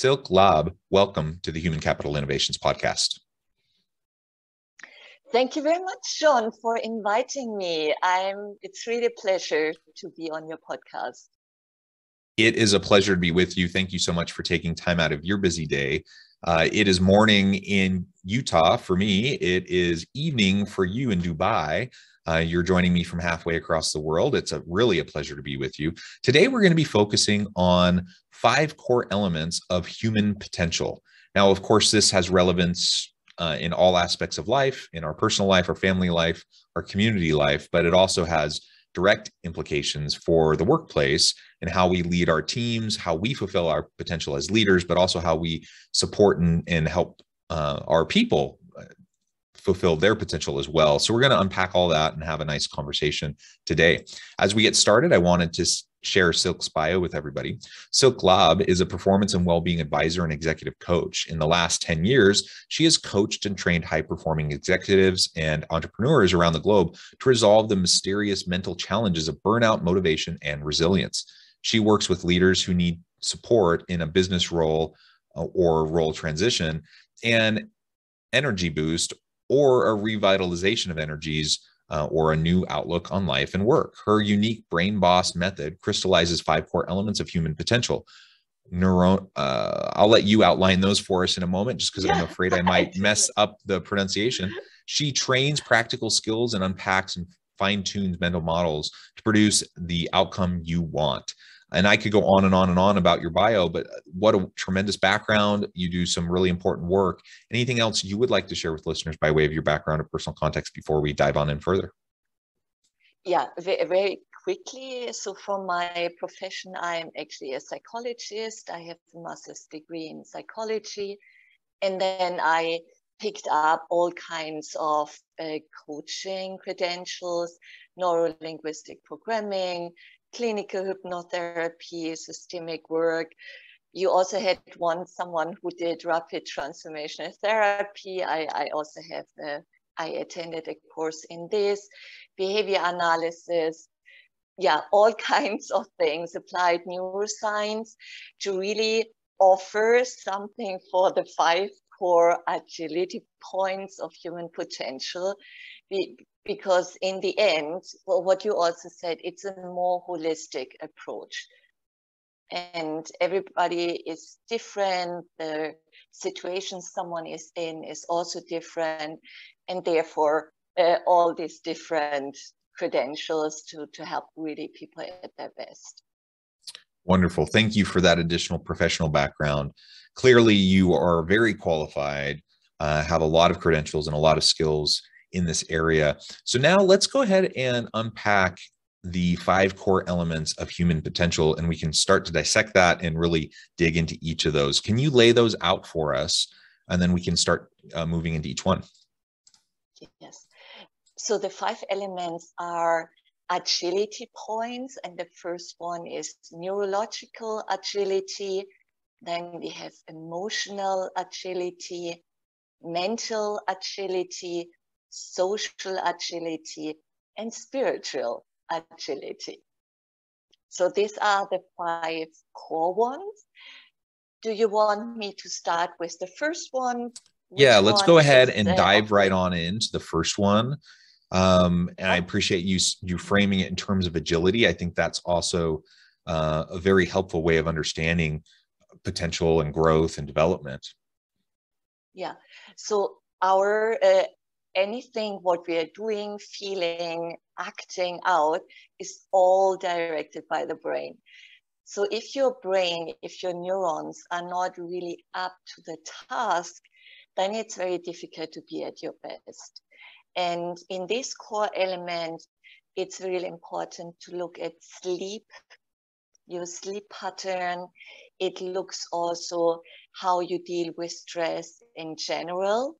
Silke Glaab, welcome to the Human Capital Innovations Podcast. Thank you very much, John, for inviting me. I'm it's really a pleasure to be on your podcast. It is a pleasure to be with you. Thank you so much for taking time out of your busy day. Uh, it is morning in Utah for me. It is evening for you in Dubai. Uh, you're joining me from halfway across the world. It's a really a pleasure to be with you. Today, we're going to be focusing on five core elements of human potential. Now, of course, this has relevance uh, in all aspects of life, in our personal life, our family life, our community life, but it also has direct implications for the workplace and how we lead our teams, how we fulfill our potential as leaders, but also how we support and, and help uh, our people fulfill their potential as well. So we're going to unpack all that and have a nice conversation today. As we get started, I wanted to share Silk's bio with everybody. Silke Glaab is a performance and well-being advisor and executive coach. In the last 10 years, she has coached and trained high-performing executives and entrepreneurs around the globe to resolve the mysterious mental challenges of burnout, motivation, and resilience. She works with leaders who need support in a business role uh, or role transition and energy boost or a revitalization of energies uh, or a new outlook on life and work. Her unique BrainBoss method crystallizes five core elements of human potential. Neuron, uh, I'll let you outline those for us in a moment, just because yeah, I'm afraid I might mess up the pronunciation. She trains practical skills and unpacks and fine tunes mental models to produce the outcome you want and I could go on and on and on about your bio, but what a tremendous background. You do some really important work. Anything else you would like to share with listeners by way of your background or personal context before we dive on in further? Yeah, very quickly. So, for my profession, I'm actually a psychologist. I have a master's degree in psychology. And then I picked up all kinds of uh, coaching credentials, neuro linguistic programming, clinical hypnotherapy, systemic work. You also had one someone who did rapid transformational therapy. I, I also have i attended a course in this, behavior analysis, yeah, all kinds of things, applied neuroscience to really offer something for the five core agility points of human potential because in the end, well, what you also said, it's a more holistic approach. And everybody is different. The situation someone is in is also different. And therefore, uh, all these different credentials to, to help really people at their best. Wonderful. Thank you for that additional professional background. Clearly, you are very qualified, uh, have a lot of credentials and a lot of skills in this area. So now let's go ahead and unpack the five core elements of human potential, and we can start to dissect that and really dig into each of those. Can you lay those out for us? And then we can start uh, moving into each one. Yes. So the five elements are agility points, and the first one is neurological agility. Then we have emotional agility, mental agility, social agility, and spiritual agility. So these are the five core ones. Do you want me to start with the first one? Which yeah, let's go ahead and dive right on into the first one. Um, and I appreciate you you framing it in terms of agility. I think that's also uh, a very helpful way of understanding potential and growth and development. Yeah. So our uh, anything what we are doing, feeling, acting out is all directed by the brain. So if your brain, if your neurons are not really up to the task, then it's very difficult to be at your best. And in this core element, it's really important to look at sleep, your sleep pattern. It looks also how you deal with stress in general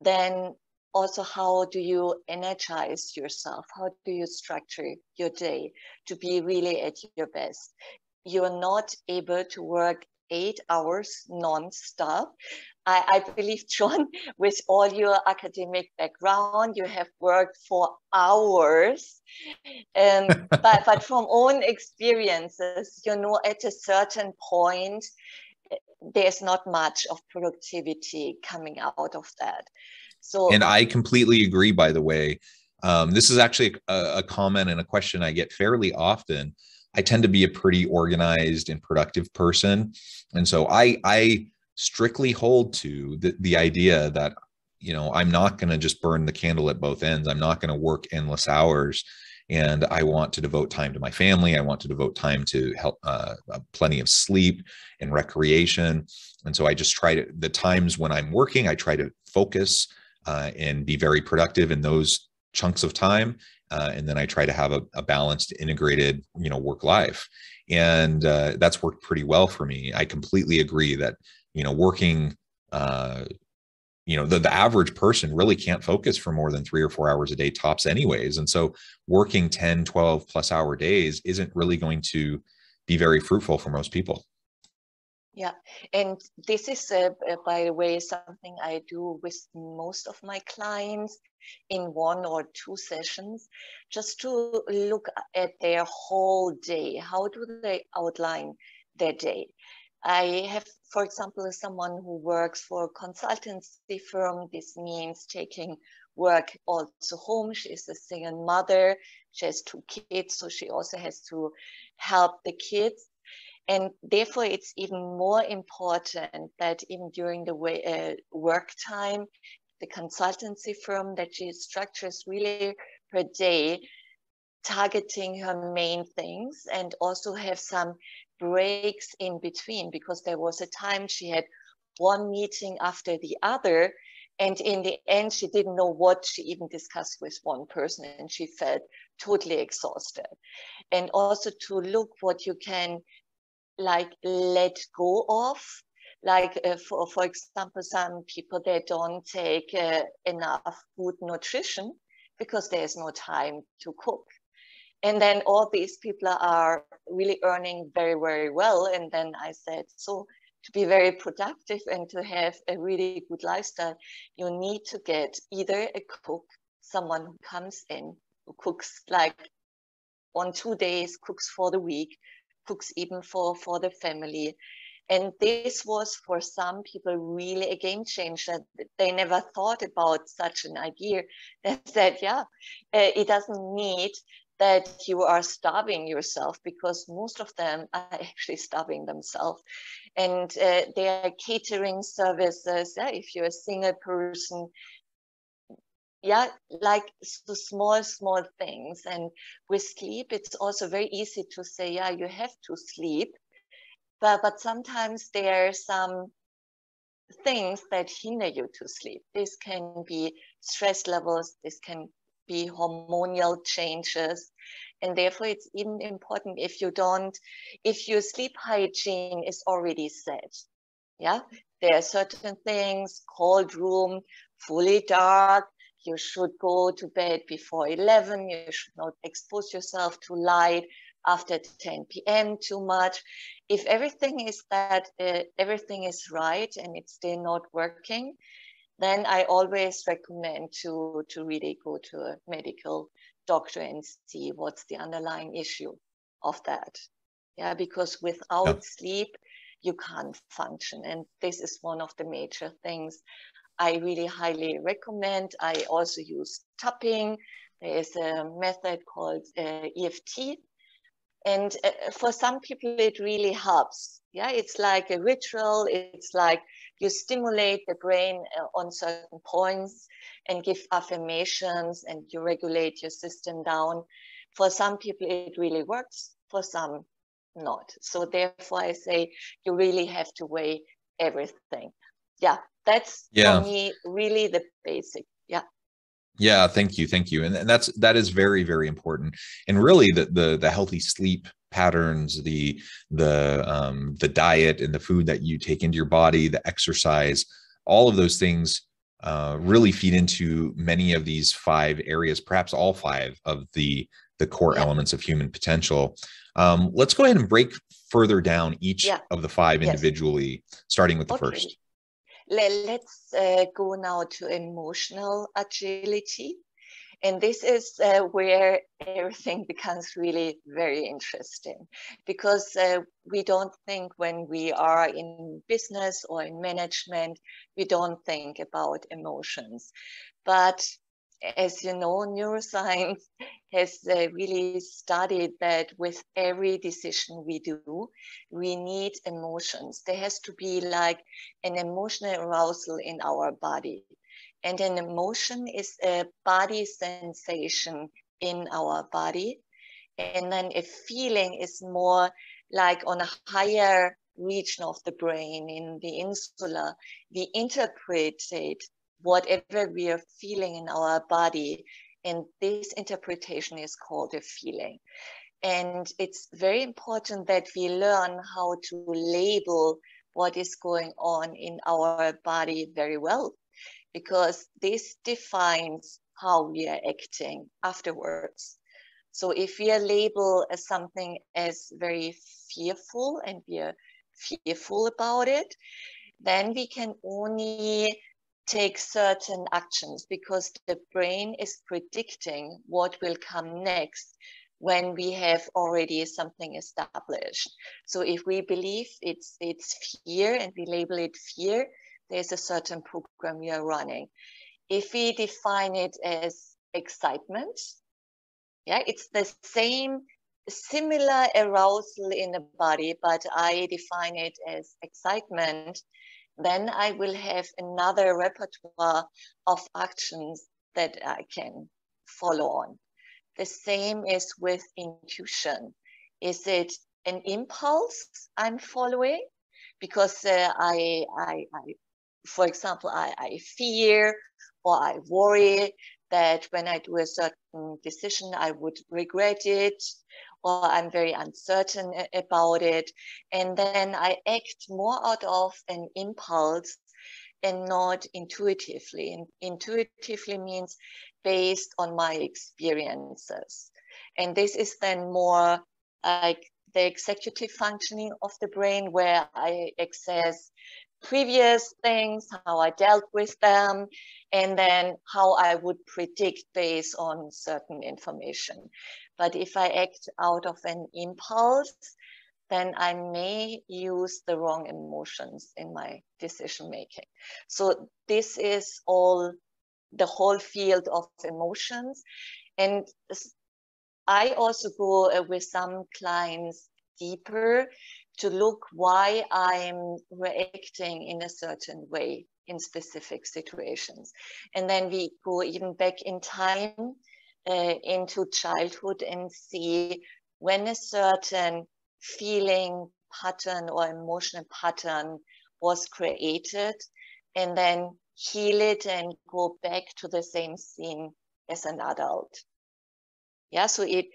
then also how do you energize yourself? How do you structure your day to be really at your best? You're not able to work eight hours non-stop. I, I, believe john with all your academic background you have worked for hours. Um, but, but from own experiences you know at a certain point there's not much of productivity coming out of that. So, and I completely agree. By the way, um, this is actually a, a comment and a question I get fairly often. I tend to be a pretty organized and productive person, and so I I strictly hold to the, the idea that you know i'm not going to just burn the candle at both ends i'm not going to work endless hours and i want to devote time to my family. I want to devote time to help uh, uh, plenty of sleep and recreation. And so i just try to the times when i'm working i try to focus uh, and be very productive in those chunks of time uh, and then i try to have a, a balanced integrated you know work life. And uh, that's worked pretty well for me. I completely agree that you know working uh, you know the, the average person really can't focus for more than three or four hours a day tops anyways. And so working 10 12 plus hour days isn't really going to be very fruitful for most people. Yeah. And this is uh, uh, by the way something i do with most of my clients in one or two sessions just to look at their whole day. How do they outline their day I have, for example, someone who works for a consultancy firm. This means taking work also home. She is a single mother. She has two kids, so she also has to help the kids. And therefore, it's even more important that even during the way, uh, work time, the consultancy firm that she structures really per day, targeting her main things and also have some breaks in between because there was a time she had one meeting after the other and in the end she didn't know what she even discussed with one person and she felt totally exhausted. And also to look what you can like let go of like uh, for, for example some people they don't take uh, enough good nutrition because there's no time to cook and then all these people are really earning very very well and then i said so to be very productive and to have a really good lifestyle you need to get either a cook someone who comes in who cooks like on two days cooks for the week cooks even for for the family and this was for some people really a game changer. They never thought about such an idea. They said, yeah, uh, it doesn't need that you are starving yourself because most of them are actually starving themselves. And uh, they are catering services. Yeah, if you're a single person yeah like the small small things. And with sleep it's also very easy to say yeah you have to sleep. But but sometimes there are some things that hinder you to sleep. This can be stress levels. This can be hormonal changes. And therefore, it's even important if you don't, if your sleep hygiene is already set. Yeah, there are certain things, cold room, fully dark. You should go to bed before 11. You should not expose yourself to light after 10 p.m. too much. If everything is that, uh, everything is right and it's still not working, then I always recommend to, to really go to a medical doctor and see what's the underlying issue of that. Yeah, because without yeah. sleep, you can't function. And this is one of the major things I really highly recommend. I also use tapping. There is a method called uh, EFT. And uh, for some people, it really helps. Yeah, it's like a ritual. It's like you stimulate the brain uh, on certain points and give affirmations and you regulate your system down. For some people, it really works. For some, not. So therefore, I say you really have to weigh everything. Yeah, that's yeah. for me really the basic. Yeah. Yeah, thank you, thank you, and, and that's that is very very important, and really the the the healthy sleep patterns, the the um, the diet and the food that you take into your body, the exercise, all of those things uh, really feed into many of these five areas, perhaps all five of the the core yeah. elements of human potential. Um, let's go ahead and break further down each yeah. of the five individually, yes. starting with the okay. first. Let's uh, go now to emotional agility. And this is uh, where everything becomes really very interesting because uh, we don't think when we are in business or in management, we don't think about emotions. But as you know, neuroscience has uh, really studied that with every decision we do, we need emotions. There has to be like an emotional arousal in our body. And an emotion is a body sensation in our body. And then a feeling is more like on a higher region of the brain in the insula. We interpret it, whatever we are feeling in our body. And this interpretation is called a feeling. And it's very important that we learn how to label what is going on in our body very well because this defines how we are acting afterwards. So if we are labeled as something as very fearful and we are fearful about it, then we can only take certain actions because the brain is predicting what will come next when we have already something established. So if we believe it's it's fear and we label it fear, there's a certain program you're running. If we define it as excitement, yeah, it's the same similar arousal in the body, but I define it as excitement, then I will have another repertoire of actions that I can follow on. The same is with intuition. Is it an impulse I'm following? Because uh, I, I, I for example, I, I fear or I worry that when I do a certain decision, I would regret it, or I'm very uncertain about it. And then I act more out of an impulse and not intuitively. And intuitively means based on my experiences. And this is then more like the executive functioning of the brain where I access previous things, how I dealt with them, and then how I would predict based on certain information. But if I act out of an impulse, then I may use the wrong emotions in my decision making. So this is all the whole field of emotions. And I also go uh, with some clients deeper to look why I'm reacting in a certain way in specific situations. And then we go even back in time uh, into childhood and see when a certain feeling pattern or emotional pattern was created and then heal it and go back to the same scene as an adult. Yeah, so it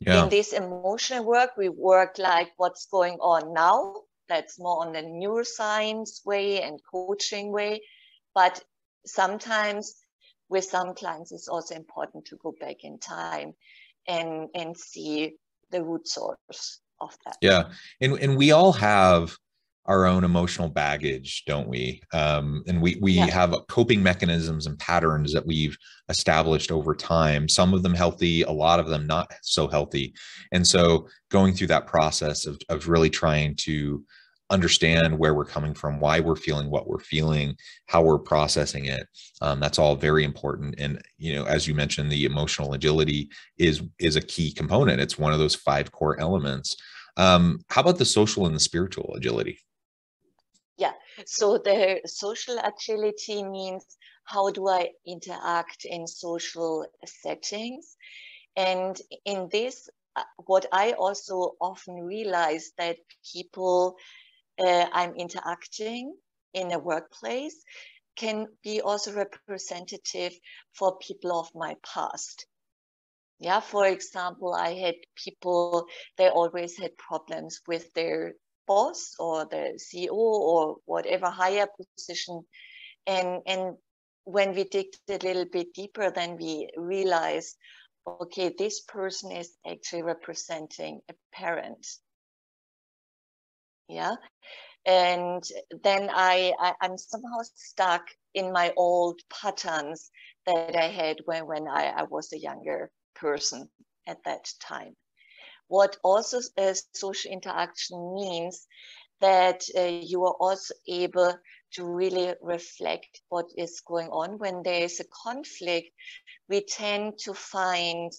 yeah. In this emotional work, we work like what's going on now. That's more on the neuroscience way and coaching way. But sometimes with some clients, it's also important to go back in time and, and see the root source of that. Yeah. And, and we all have our own emotional baggage, don't we? Um, and we we yeah. have coping mechanisms and patterns that we've established over time. Some of them healthy, a lot of them not so healthy. And so going through that process of of really trying to understand where we're coming from, why we're feeling what we're feeling, how we're processing it. Um, that's all very important. And you know, as you mentioned, the emotional agility is is a key component. It's one of those five core elements. Um, how about the social and the spiritual agility? So the social agility means how do I interact in social settings? And in this, uh, what I also often realize that people uh, I'm interacting in a workplace can be also representative for people of my past. Yeah, for example, I had people, they always had problems with their boss or the CEO or whatever higher position. And, and when we dig a little bit deeper, then we realize, okay, this person is actually representing a parent. Yeah. And then I, I I'm somehow stuck in my old patterns that I had when, when I, I was a younger person at that time. What also uh, social interaction means that uh, you are also able to really reflect what is going on. When there is a conflict, we tend to find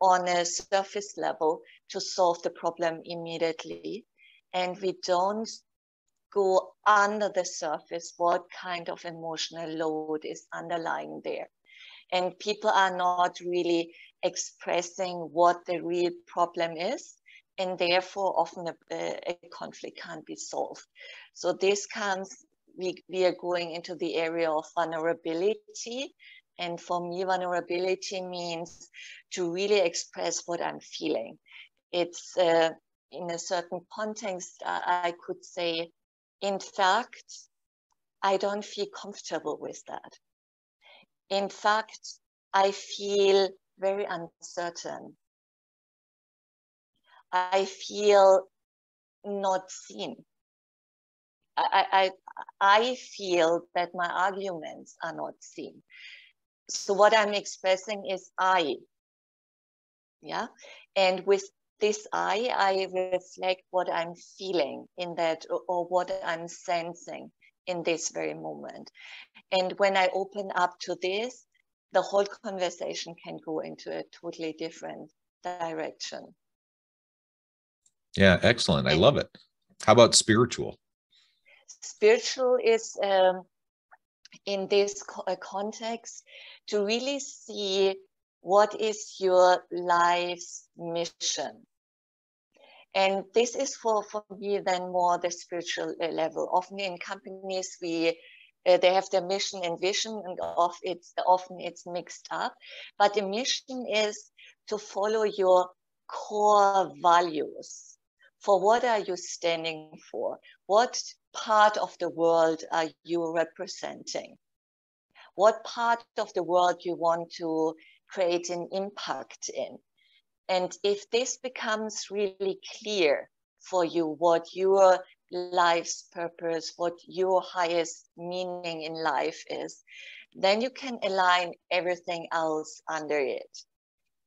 on a surface level to solve the problem immediately. And we don't go under the surface what kind of emotional load is underlying there. And people are not really expressing what the real problem is. And therefore, often a, a conflict can't be solved. So this comes, we, we are going into the area of vulnerability. And for me, vulnerability means to really express what I'm feeling. It's uh, in a certain context, I could say, in fact, I don't feel comfortable with that. In fact, I feel very uncertain. I feel not seen. I, I, I feel that my arguments are not seen. So what I'm expressing is I. Yeah. And with this I, I reflect what I'm feeling in that or, or what I'm sensing in this very moment. And when I open up to this, the whole conversation can go into a totally different direction. Yeah, excellent. I love it. How about spiritual? Spiritual is um, in this uh, context to really see what is your life's mission and this is for, for me then more the spiritual uh, level. Often in companies, we uh, they have their mission and vision, and of it's, often it's mixed up. But the mission is to follow your core values. For what are you standing for? What part of the world are you representing? What part of the world you want to create an impact in? And if this becomes really clear for you, what your life's purpose, what your highest meaning in life is, then you can align everything else under it.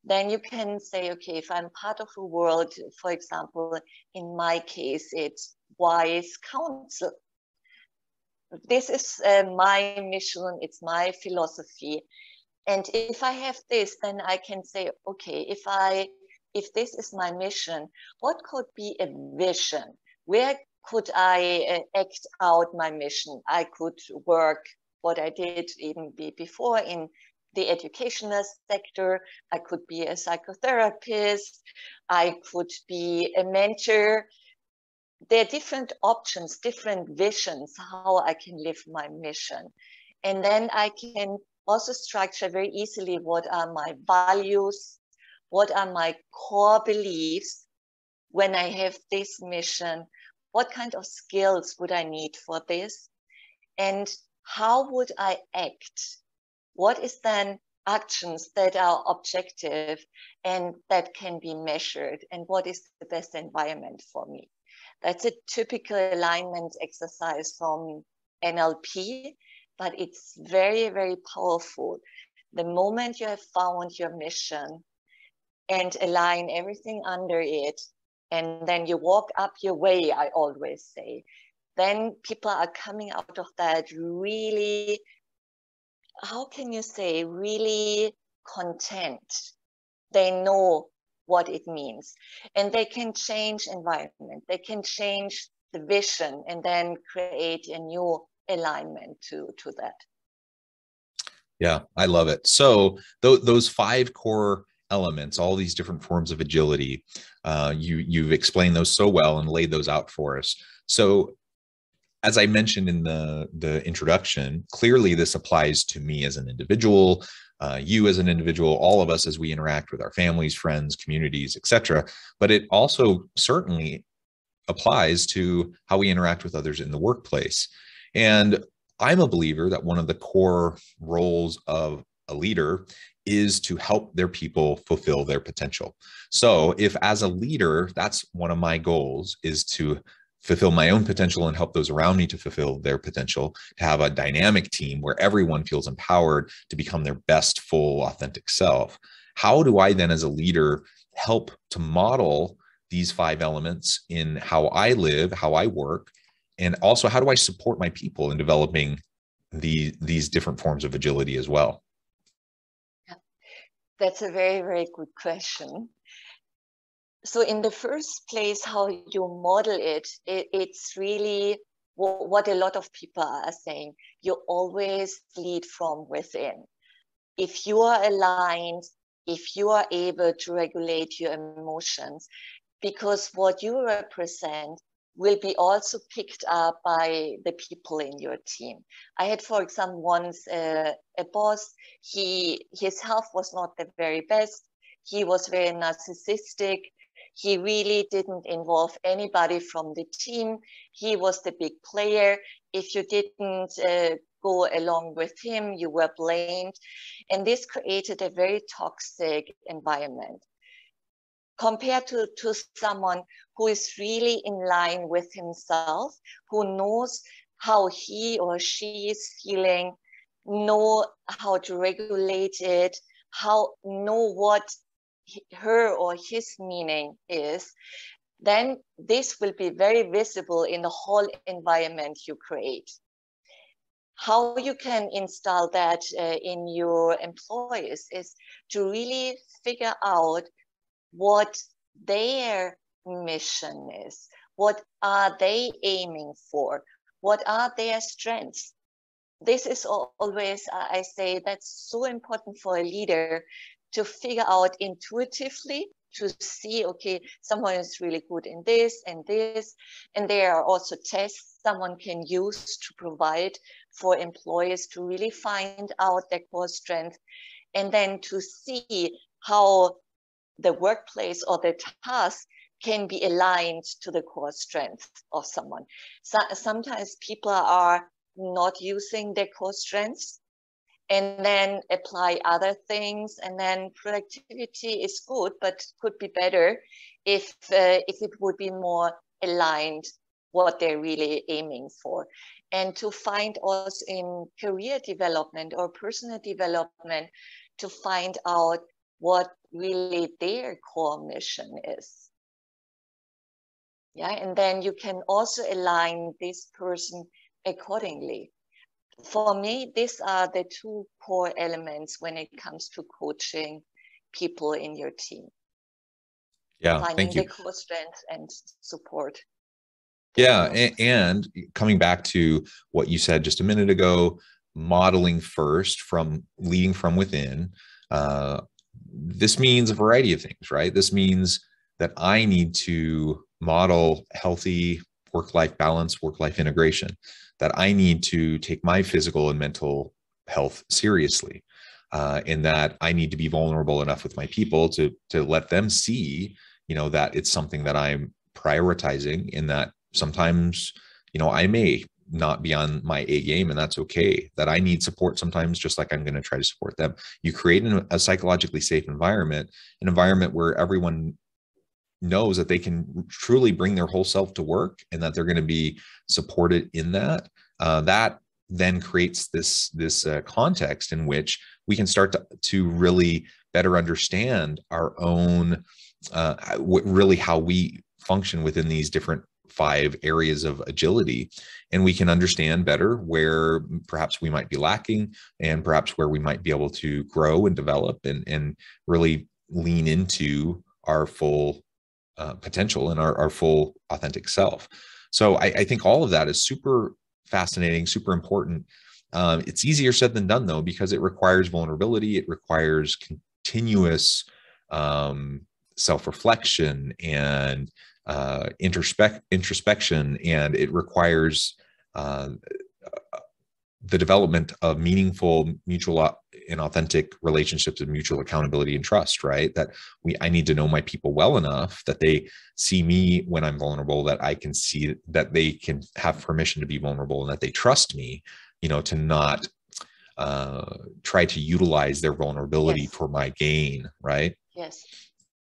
Then you can say, okay, if I'm part of a world, for example, in my case, it's wise counsel. This is uh, my mission, it's my philosophy. And if I have this, then I can say, okay, if I if this is my mission, what could be a vision? Where could I uh, act out my mission? I could work what I did even be before in the educational sector. I could be a psychotherapist. I could be a mentor. There are different options, different visions, how I can live my mission. And then I can also structure very easily what are my values, what are my core beliefs when I have this mission? What kind of skills would I need for this? And how would I act? What is then actions that are objective and that can be measured? And what is the best environment for me? That's a typical alignment exercise from NLP, but it's very, very powerful. The moment you have found your mission and align everything under it, and then you walk up your way, I always say, then people are coming out of that really, how can you say, really content. They know what it means. And they can change environment. They can change the vision and then create a new alignment to to that. Yeah i love it. So th- those five core elements, all these different forms of agility. Uh, you you've explained those so well and laid those out for us. So as I mentioned in the, the introduction, clearly this applies to me as an individual, uh, you as an individual, all of us as we interact with our families, friends, communities, etc. But it also certainly applies to how we interact with others in the workplace. And I'm a believer that one of the core roles of a leader is to help their people fulfill their potential. So if as a leader, that's one of my goals is to fulfill my own potential and help those around me to fulfill their potential, to have a dynamic team where everyone feels empowered to become their best, full, authentic self. How do I then, as a leader, help to model these five elements in how I live, how I work, and also how do I support my people in developing the, these different forms of agility as well? That's a very, very good question. So in the first place how you model it, it it's really what a lot of people are saying you always lead from within. If you are aligned if you are able to regulate your emotions because what you represent will be also picked up by the people in your team. I had, for example, once uh, a boss. He his health was not the very best. He was very narcissistic. He really didn't involve anybody from the team. He was the big player. If you didn't uh, go along with him, you were blamed. And this created a very toxic environment. Compared to, to someone who is really in line with himself, who knows how he or she is feeling, know how to regulate it, how know what her or his meaning is, then this will be very visible in the whole environment you create. How you can install that uh, in your employees is to really figure out what their mission is. What are they aiming for? What are their strengths? This is always, uh, I say, that's so important for a leader to figure out intuitively to see, okay, someone is really good in this and this. And there are also tests someone can use to provide for employers to really find out their core strength and then to see how the workplace or the task can be aligned to the core strength of someone. So, sometimes people are not using their core strengths and then apply other things and then productivity is good but could be better if uh, if it would be more aligned what they're really aiming for and to find us in career development or personal development to find out what really their core mission is yeah and then you can also align this person accordingly for me, these are the two core elements when it comes to coaching people in your team. Yeah, finding thank you. the core strength and support. Yeah, and, and coming back to what you said just a minute ago, modeling first from leading from within. Uh, this means a variety of things, right? This means that I need to model healthy work life balance, work life integration that I need to take my physical and mental health seriously. Uh, and that I need to be vulnerable enough with my people to to let them see, you know, that it's something that I'm prioritizing, In that sometimes, you know, I may not be on my A game, and that's okay. That I need support sometimes, just like I'm going to try to support them. You create an, a psychologically safe environment, an environment where everyone knows that they can truly bring their whole self to work and that they're going to be supported in that uh, that then creates this this uh, context in which we can start to, to really better understand our own uh, really how we function within these different five areas of agility. And we can understand better where perhaps we might be lacking and perhaps where we might be able to grow and develop and, and really lean into our full uh, potential and our, our full authentic self. So I, I, think all of that is super fascinating, super important. Um, it's easier said than done though, because it requires vulnerability. It requires continuous um, self-reflection and uh, introspect introspection, and it requires uh, the development of meaningful mutual and authentic relationships of mutual accountability and trust right? That we i need to know my people well enough that they see me when i'm vulnerable that i can see that they can have permission to be vulnerable and that they trust me you know to not uh, try to utilize their vulnerability yes. for my gain right? Yes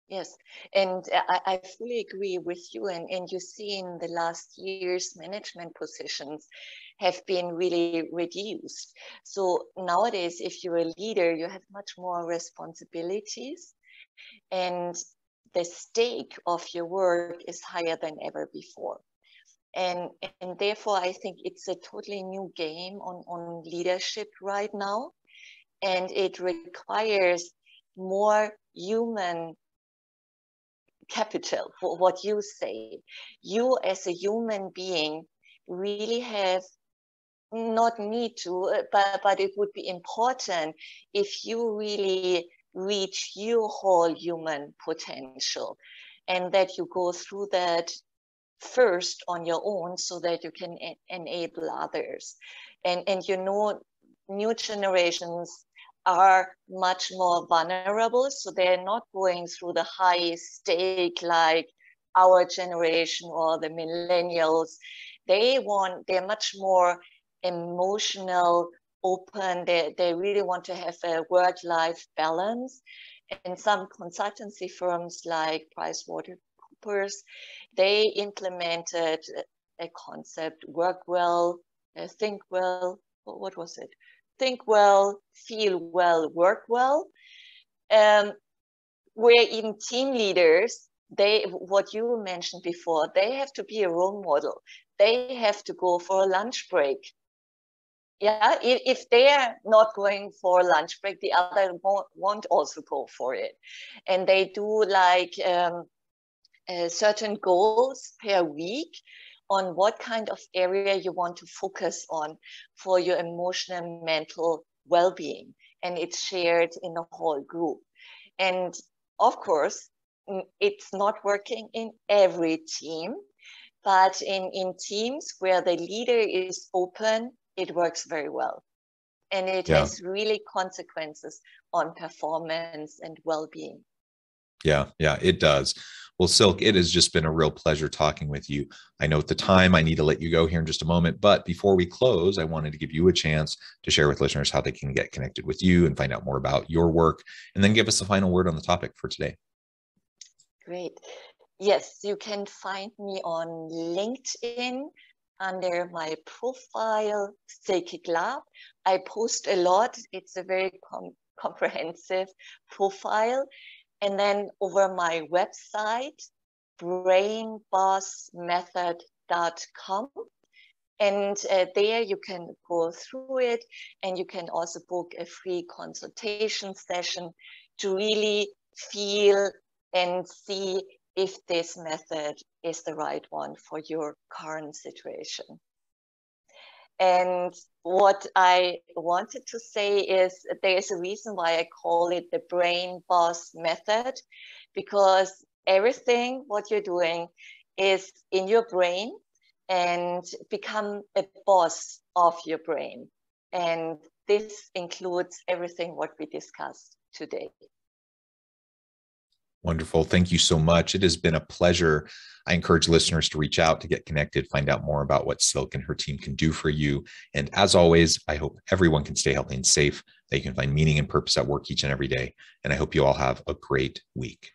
Yes, and I, I, fully agree with you. And, and you see in the last years, management positions have been really reduced. So nowadays, if you're a leader, you have much more responsibilities and the stake of your work is higher than ever before. And, and therefore, I think it's a totally new game on, on leadership right now. And it requires more human capital for what you say. You as a human being really have not need to, uh, but, but it would be important if you really reach your whole human potential and that you go through that first on your own so that you can en enable others. And, and you know, new generations are much more vulnerable. So they're not going through the high stake like our generation or the millennials. They want, they're much more emotional, open. They, they really want to have a work life balance. And some consultancy firms like PricewaterhouseCoopers, they implemented a concept work well, uh, think well. What was it? Think well, feel well, work well. Um, where in team leaders, they what you mentioned before, they have to be a role model. They have to go for a lunch break. Yeah, if, if they are not going for lunch break, the other won't, won't also go for it. And they do like um, uh, certain goals per week on what kind of area you want to focus on for your emotional and mental well-being. And it's shared in the whole group. And of course mm, it's not working in every team but in, in teams where the leader is open it works very well. And it yeah. has really consequences on performance and well-being yeah yeah it does well, Silk, it has just been a real pleasure talking with you. I know at the time I need to let you go here in just a moment, but before we close, I wanted to give you a chance to share with listeners how they can get connected with you and find out more about your work, and then give us a final word on the topic for today. Great. Yes, you can find me on LinkedIn under my profile, Silke Glaab. I post a lot. It's a very com comprehensive profile. And then over my website, brainbossmethod.com. And uh, there you can go through it and you can also book a free consultation session to really feel and see if this method is the right one for your current situation. And what I wanted to say is there's a reason why I call it the BrainBoss method, because everything what you're doing is in your brain and become a boss of your brain. And this includes everything what we discussed today. Wonderful. Thank you so much. It has been a pleasure. I encourage listeners to reach out to get connected, find out more about what Silk and her team can do for you. And as always, I hope everyone can stay healthy and safe, that you can find meaning and purpose at work each and every day. And I hope you all have a great week.